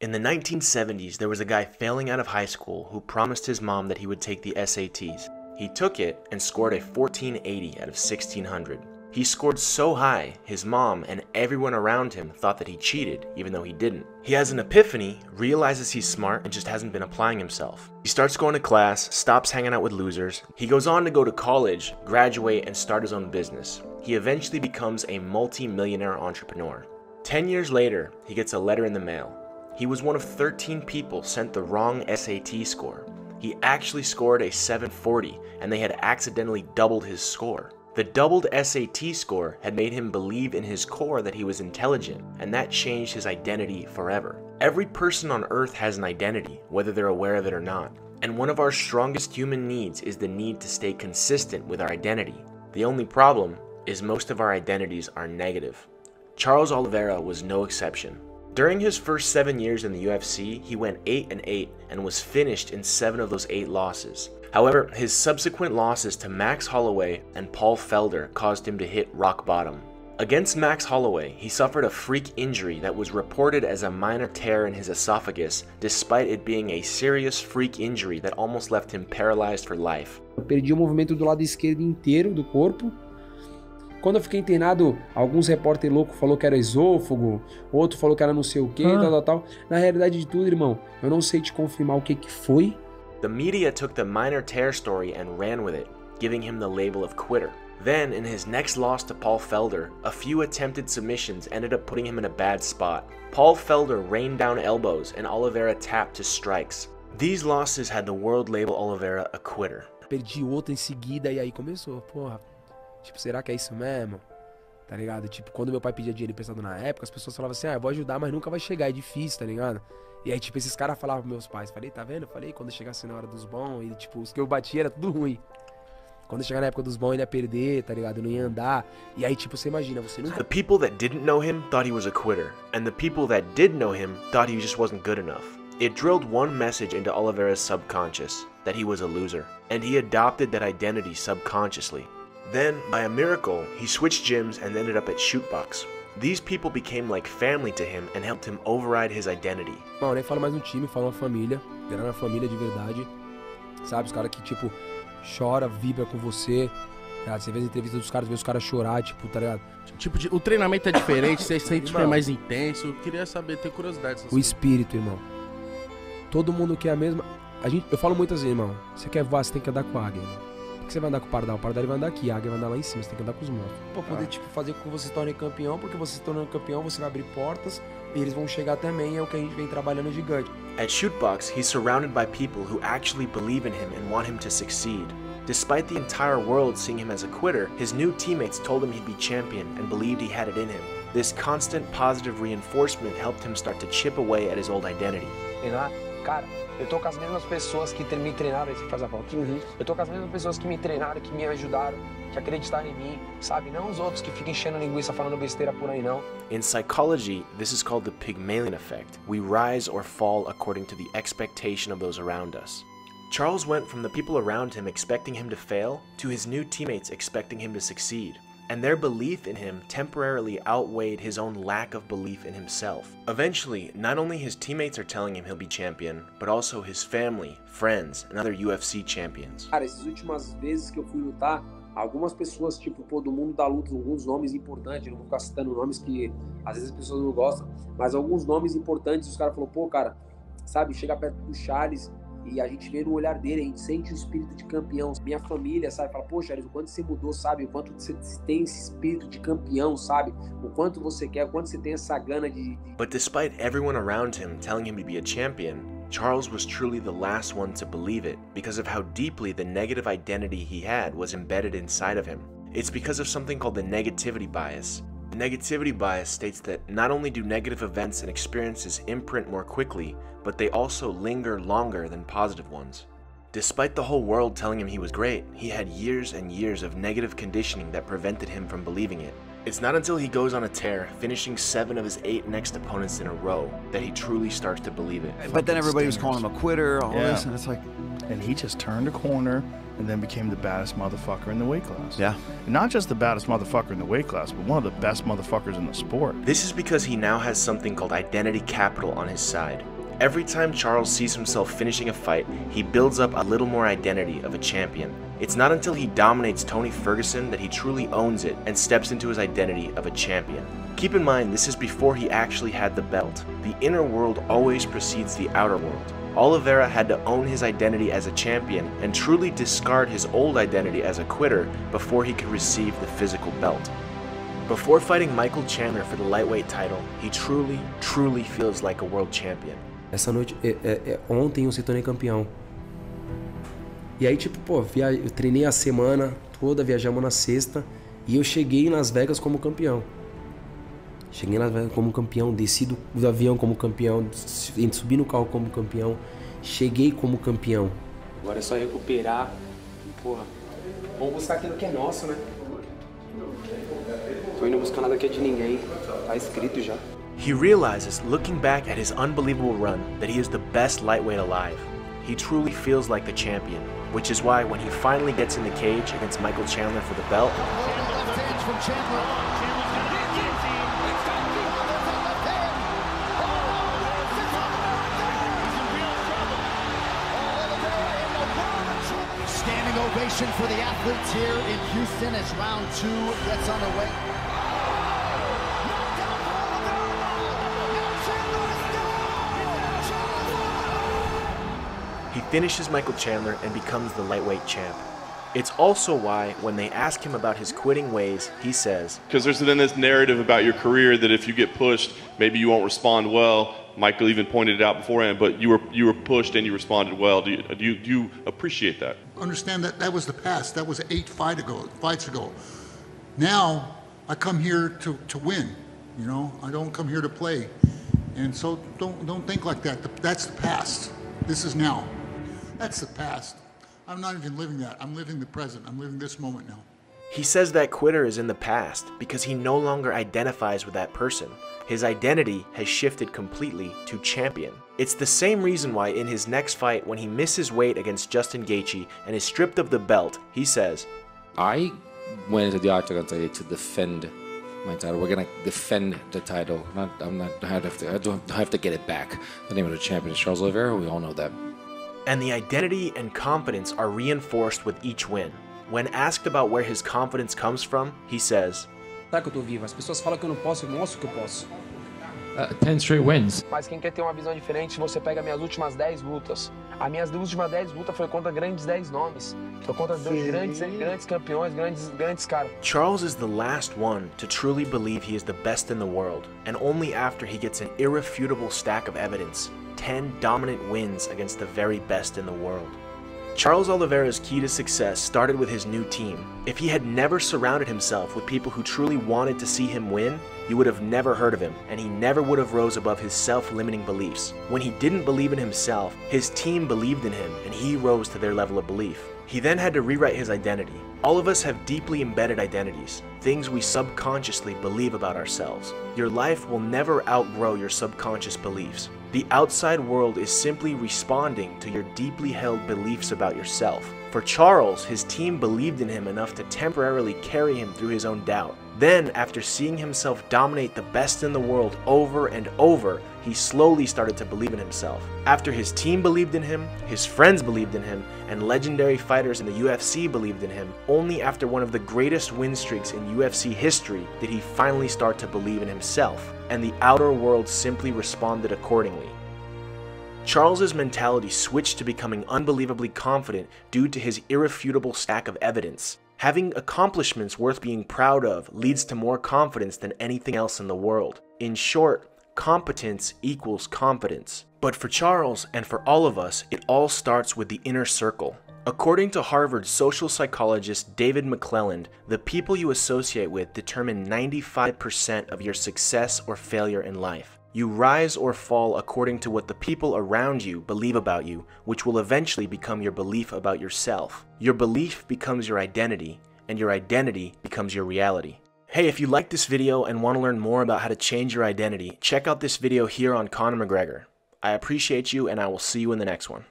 In the 1970s, there was a guy failing out of high school who promised his mom that he would take the SATs. He took it and scored a 1480 out of 1600. He scored so high, his mom and everyone around him thought that he cheated, even though he didn't. He has an epiphany, realizes he's smart, and just hasn't been applying himself. He starts going to class, stops hanging out with losers. He goes on to go to college, graduate, and start his own business. He eventually becomes a multi millionaire entrepreneur. Ten years later, he gets a letter in the mail. He was one of 13 people sent the wrong SAT score. He actually scored a 740, and they had accidentally doubled his score. The doubled SAT score had made him believe in his core that he was intelligent, and that changed his identity forever. Every person on earth has an identity, whether they're aware of it or not. And one of our strongest human needs is the need to stay consistent with our identity. The only problem is most of our identities are negative. Charles Oliveira was no exception. During his first seven years in the UFC, he went 8 and 8 and was finished in seven of those eight losses. However, his subsequent losses to Max Holloway and Paul Felder caused him to hit rock bottom. Against Max Holloway, he suffered a freak injury that was reported as a minor tear in his esophagus, despite it being a serious freak injury that almost left him paralyzed for life. Perdi o movimento do lado esquerdo inteiro do corpo. Quando eu fiquei internado, alguns repórter louco falou que era esôfago, outro falou que era não sei o que, ah. tal, tal, tal. Na realidade de tudo, irmão, eu não sei te confirmar o que que foi, The media took the minor tear story and ran with it, giving him the label of quitter. Then, in his next loss to Paul Felder, a few attempted submissions ended up putting him in a bad spot. Paul Felder rained down elbows and Oliveira tapped to strikes. These losses had the world label Oliveira a quitter. Perdi outra em seguida e aí começou, porra. Tipo, será que é isso mesmo? Tá ligado? Tipo, quando meu pai pedia dinheiro emprestado na época, as pessoas falavam assim: ah, eu vou ajudar, mas nunca vai chegar, é difícil, tá ligado? E aí, tipo, esses caras falavam pros meus pais, falei, tá vendo? Eu falei, quando chegasse na hora dos bons, e tipo, os que eu batia era tudo ruim. Quando chegar na época dos bons, ele ia perder, tá ligado? Não ia andar. E aí, tipo, você imagina, você nunca. The people that didn't know him thought he was a quitter, and the people that did know him thought he just wasn't good enough. It drilled one message into Oliveira's subconscious that he was a loser, and he adopted that identity subconsciously. Then, by a miracle, he switched gyms and ended up at Shootbox, These people became like family to him and helped him override his identity. Não, nem fala mais um time, fala uma família. Era uma família de verdade. Sabe, os caras que, tipo, chora, vibra com você. Tá Você vê as entrevistas dos caras, vê os caras chorar, tipo, tá ligado? Tipo, de, o treinamento é diferente, você sente que é mais intenso. Eu queria saber, ter curiosidade. O espírito, irmão. Todo mundo quer a mesma. A gente, eu falo muito assim, irmão. Você quer voar, você tem que andar com a águia. Irmão que você vai andar com o Pardal? O Pardal vai andar aqui, a Águia vai andar lá em cima, você tem que andar com os monstros. Pra poder, ah. tipo, fazer com que você se torne campeão, porque você se tornando campeão, você vai abrir portas e eles vão chegar também, é o que a gente vem trabalhando gigante. At Shootbox, he's surrounded by people who actually believe in him and want him to succeed. Despite the entire world seeing him as a quitter, his new teammates told him he'd be champion and believed he had it in him. This constant positive reinforcement helped him start to chip away at his old identity. Cara, eu tô com as mesmas pessoas que me treinaram, aí você faz a volta. Uhum. Eu tô com as mesmas pessoas que me treinaram, que me ajudaram, que acreditaram em mim, sabe? Não os outros que ficam enchendo linguiça falando besteira por aí, não. In psychology, this is called the Pygmalion effect. We rise or fall according to the expectation of those around us. Charles went from the people around him expecting him to fail to his new teammates expecting him to succeed and their belief in him temporarily outweighed his own lack of belief in himself. Eventually, not only his teammates are telling him he'll be champion, but also his family, friends, and other UFC champions. Cara, essas últimas vezes que eu fui lutar, algumas pessoas, tipo, pô, do mundo da luta, alguns nomes importantes, não vou ficar citando nomes que às vezes as pessoas não gostam, mas alguns nomes importantes, os caras falaram, pô, cara, sabe, chega perto do Charles, e a gente vê no olhar dele, a gente sente o espírito de campeão. Minha família, sabe? Fala, poxa, Ares, o quanto você mudou, sabe? O quanto você tem esse espírito de campeão, sabe? O quanto você quer, o quanto você tem essa gana de. But despite everyone around him telling him to be a champion, Charles was truly the last one to believe it because of how deeply the negative identity he had was embedded inside of him. It's because of something called the negativity bias. The negativity bias states that not only do negative events and experiences imprint more quickly, but they also linger longer than positive ones. Despite the whole world telling him he was great, he had years and years of negative conditioning that prevented him from believing it. It's not until he goes on a tear, finishing seven of his eight next opponents in a row, that he truly starts to believe it. But then everybody was calling him a quitter, all Yeah. this, and it's like, And he just turned a corner and then became the baddest motherfucker in the weight class. yeah. And not just the baddest motherfucker in the weight class, but one of the best motherfuckers in the sport. This is because he now has something called identity capital on his side. Every time Charles sees himself finishing a fight, he builds up a little more identity of a champion. It's not until he dominates Tony Ferguson that he truly owns it and steps into his identity of a champion. Keep in mind, this is before he actually had the belt. The inner world always precedes the outer world. Oliveira had to own his identity as a champion and truly discard his old identity as a quitter before he could receive the physical belt. Before fighting Michael Chandler for the lightweight title, he truly, truly feels like a world champion. Essa noite, é, é- é- ontem eu se tornei campeão. E aí, tipo, pô, via, eu treinei a semana toda, viajamos na sexta e eu cheguei em Las Vegas como campeão. Cheguei em Las Vegas como campeão, desci do, do avião como campeão, subi no carro como campeão, cheguei como campeão. Agora é só recuperar, porra. Vamos buscar aquilo que é nosso, né? Tô indo buscar nada que é de ninguém, tá escrito já. He realizes, looking back at his unbelievable run, that he is the best lightweight alive. He truly feels like the champion, which is why when he finally gets in the cage against Michael Chandler for the belt, Standing ovation for the athletes here in Houston as round two gets underway. He finishes Michael Chandler and becomes the lightweight champ. It's also why, when they ask him about his quitting ways, he says, Because there's then this narrative about your career that if you get pushed, maybe you won't respond well. Michael even pointed it out beforehand, but you were you were pushed and you responded well. Do you do you, do you appreciate that? understand that that was the past. That was eight fight ago, fights ago. Now I come here to, to win. You know, I don't come here to play. And so don't don't think like that. That's the past. This is now. That's the past. I'm not even living that. I'm living the present. I'm living this moment now. He says that quitter is in the past because he no longer identifies with that person. His identity has shifted completely to champion. It's the same reason why in his next fight, when he misses weight against Justin Gaethje and is stripped of the belt, he says, I went into the octagon today to defend my title. We're gonna defend the title. Not, I'm not. I have to. I don't have to get it back. The name of the champion is Charles Oliveira. We all know that. And the identity and confidence are reinforced with each win. When asked about where his confidence comes from, he says, Sabe que eu tô vivo? As pessoas falam que eu não posso, eu mostro que eu posso. Uh, 10 straight wins. Mas quem quer ter uma visão diferente, você pega minhas últimas 10 lutas. As minhas últimas 10 lutas foi contra grandes 10 nomes. Foi contra dois grandes, grandes campeões, grandes, grandes caras. Charles is the last one to truly believe he is the best in the world, and only after he gets an irrefutable stack of evidence 10 dominant wins against the very best in the world. Charles Oliveira's key to success started with his new team. If he had never surrounded himself with people who truly wanted to see him win, you would have never heard of him, and he never would have rose above his self-limiting beliefs. When he didn't believe in himself, his team believed in him, and he rose to their level of belief. He then had to rewrite his identity. All of us have deeply embedded identities, things we subconsciously believe about ourselves. Your life will never outgrow your subconscious beliefs. The outside world is simply responding to your deeply held beliefs about yourself. For Charles, his team believed in him enough to temporarily carry him through his own doubt. Then, after seeing himself dominate the best in the world over and over, he slowly started to believe in himself. After his team believed in him, his friends believed in him, and legendary fighters in the UFC believed in him, only after one of the greatest win streaks in UFC history did he finally start to believe in himself, and the outer world simply responded accordingly. Charles's mentality switched to becoming unbelievably confident due to his irrefutable stack of evidence. Having accomplishments worth being proud of leads to more confidence than anything else in the world. In short, competence equals confidence. But for Charles and for all of us, it all starts with the inner circle. According to Harvard social psychologist David McClelland, the people you associate with determine 95% of your success or failure in life. You rise or fall according to what the people around you believe about you, which will eventually become your belief about yourself. Your belief becomes your identity, and your identity becomes your reality. Hey, if you like this video and want to learn more about how to change your identity, check out this video here on Conor McGregor. I appreciate you and I will see you in the next one.